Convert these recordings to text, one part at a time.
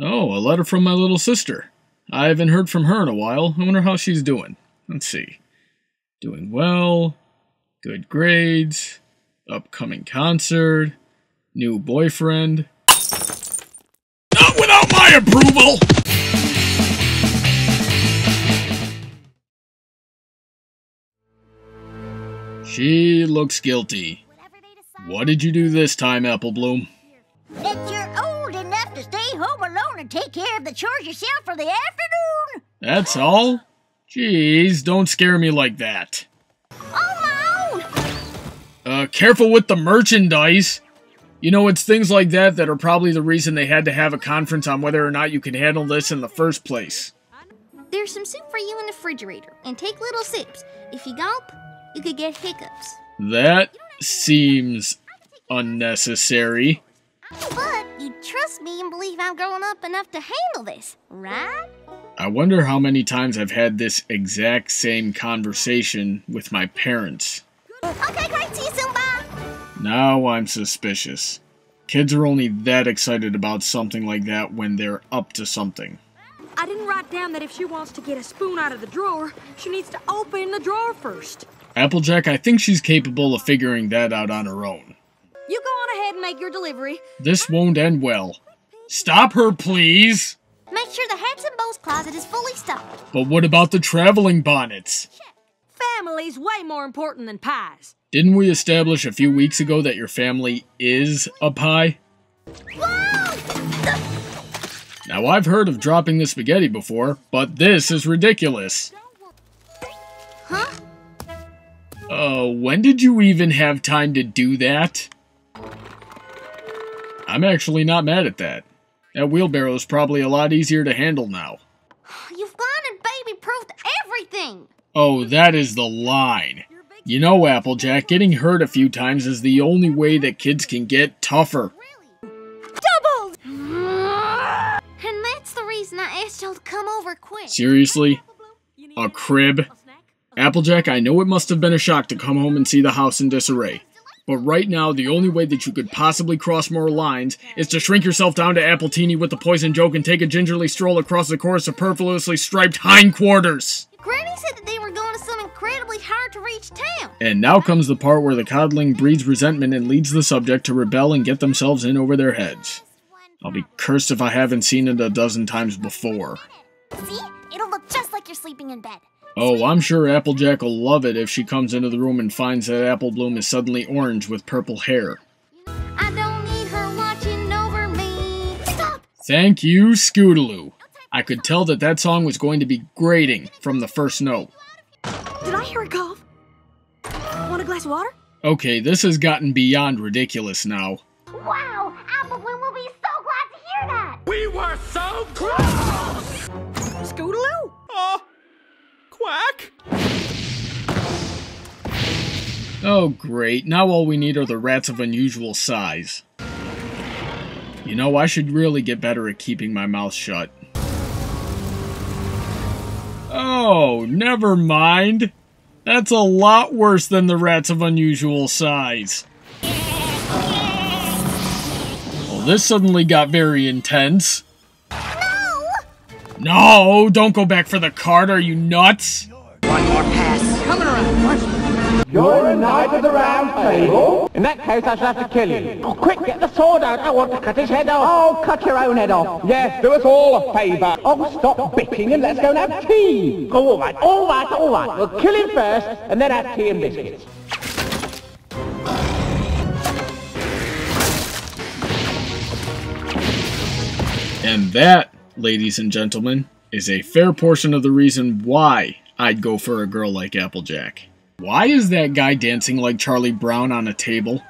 Oh, a letter from my little sister. I haven't heard from her in a while. I wonder how she's doing. Let's see. Doing well. Good grades. Upcoming concert. New boyfriend. Not without my approval! She looks guilty. What did you do this time, Apple Bloom? Home alone and take care of the chores yourself for the afternoon. That's all? Jeez, don't scare me like that. On my own. Uh, careful with the merchandise. You know, it's things like that that are probably the reason they had to have a conference on whether or not you can handle this in the first place. There's some soup for you in the refrigerator, and take little sips. If you gulp, you could get hiccups. That seems unnecessary. But believe I'm grown up enough to handle this, right? I wonder how many times I've had this exact same conversation with my parents. Okay, great. See you soon. Bye. Now I'm suspicious. Kids are only that excited about something like that when they're up to something. I didn't write down that if she wants to get a spoon out of the drawer, she needs to open the drawer first. Applejack, I think she's capable of figuring that out on her own. You go on ahead and make your delivery. This won't end well. Stop her, please! Make sure the hats and bows closet is fully stocked. But what about the traveling bonnets? Family's way more important than pies. Didn't we establish a few weeks ago that your family is a pie? Now, I've heard of dropping the spaghetti before, but this is ridiculous. Huh? Uh, when did you even have time to do that? I'm actually not mad at that. That wheelbarrow is probably a lot easier to handle now. You've gone and baby-proofed everything. Oh, that is the line. You know, Applejack, getting hurt a few times is the only way that kids can get tougher. Doubled! And that's the reason I asked y'all to come over quick. Seriously? A crib? Applejack, I know it must have been a shock to come home and see the house in disarray. But right now, the only way that you could possibly cross more lines is to shrink yourself down to Appletini with the poison joke and take a gingerly stroll across the course of superfluously striped hindquarters. Granny said that they were going to some incredibly hard-to-reach town. And now comes the part where the coddling breeds resentment and leads the subject to rebel and get themselves in over their heads. I'll be cursed if I haven't seen it a dozen times before. See? It'll look just like you're sleeping in bed. Oh, I'm sure Applejack will love it if she comes into the room and finds that Apple Bloom is suddenly orange with purple hair. I don't need her watching over me. Stop! Thank you, Scootaloo. I could tell that that song was going to be grating from the first note. Did I hear a cough? Want a glass of water? Okay, this has gotten beyond ridiculous now. Wow! Apple Bloom will be so glad to hear that! We were so close! Oh, great. Now all we need are the rats of unusual size. You know, I should really get better at keeping my mouth shut. Oh, never mind. That's a lot worse than the rats of unusual size. Well, this suddenly got very intense. No! No, don't go back for the card. Are you nuts? You're a knight of the round table? In that case, I shall have to kill you. Oh, quick, get the sword out. I want to cut his head off. Oh, cut your own head off. Yes, do us all a favour. Oh, stop bitching and let's go and have tea. Oh, all right, all right, all right. We'll kill him first and then have tea and biscuits. And that, ladies and gentlemen, is a fair portion of the reason why I'd go for a girl like Applejack. Why is that guy dancing like Charlie Brown on a table?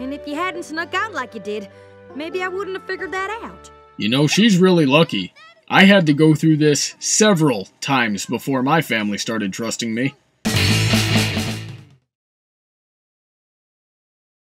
And if you hadn't snuck out like you did, maybe I wouldn't have figured that out. You know, she's really lucky. I had to go through this several times before my family started trusting me.